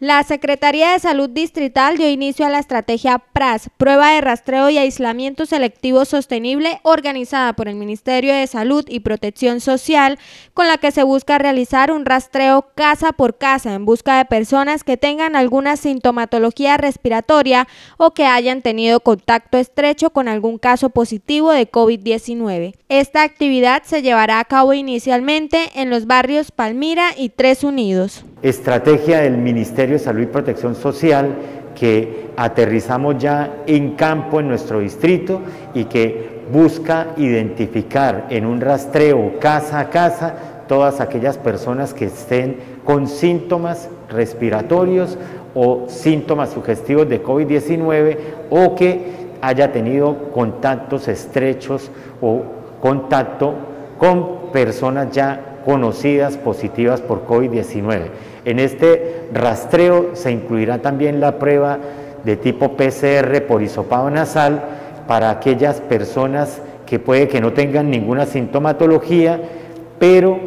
La Secretaría de Salud Distrital dio inicio a la estrategia PRAS, prueba de rastreo y aislamiento selectivo sostenible, organizada por el Ministerio de Salud y Protección Social, con la que se busca realizar un rastreo casa por casa en busca de personas que tengan alguna sintomatología respiratoria o que hayan tenido contacto estrecho con algún caso positivo de COVID-19. Esta actividad se llevará a cabo inicialmente en los barrios Palmira y Tres Unidos. Estrategia del Ministerio de Salud y Protección Social que aterrizamos ya en campo en nuestro distrito y que busca identificar en un rastreo casa a casa todas aquellas personas que estén con síntomas respiratorios o síntomas sugestivos de COVID-19 o que haya tenido contactos estrechos o contacto con personas ya conocidas positivas por COVID-19. En este rastreo se incluirá también la prueba de tipo PCR por hisopado nasal para aquellas personas que puede que no tengan ninguna sintomatología, pero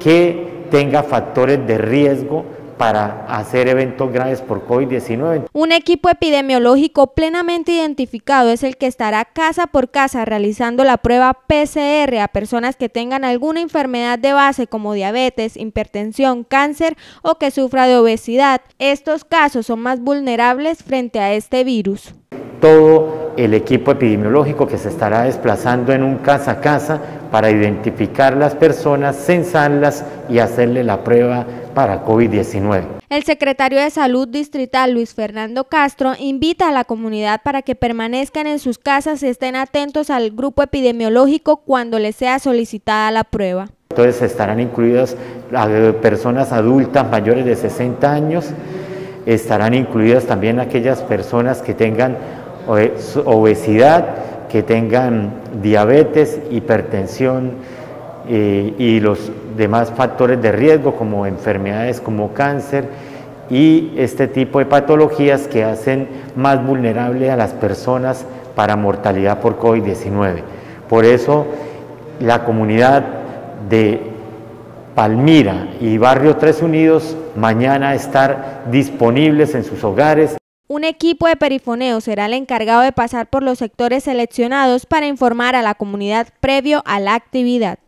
que tenga factores de riesgo para hacer eventos graves por COVID-19. Un equipo epidemiológico plenamente identificado es el que estará casa por casa realizando la prueba PCR a personas que tengan alguna enfermedad de base como diabetes, hipertensión, cáncer o que sufra de obesidad. Estos casos son más vulnerables frente a este virus. Todo el equipo epidemiológico que se estará desplazando en un casa a casa para identificar las personas, censarlas y hacerle la prueba para COVID-19. El secretario de Salud Distrital, Luis Fernando Castro, invita a la comunidad para que permanezcan en sus casas y estén atentos al grupo epidemiológico cuando les sea solicitada la prueba. Entonces estarán incluidas personas adultas mayores de 60 años, estarán incluidas también aquellas personas que tengan obesidad, que tengan diabetes, hipertensión, y los demás factores de riesgo como enfermedades como cáncer y este tipo de patologías que hacen más vulnerable a las personas para mortalidad por COVID-19. Por eso la comunidad de Palmira y Barrio Tres Unidos mañana estar disponibles en sus hogares. Un equipo de perifoneo será el encargado de pasar por los sectores seleccionados para informar a la comunidad previo a la actividad.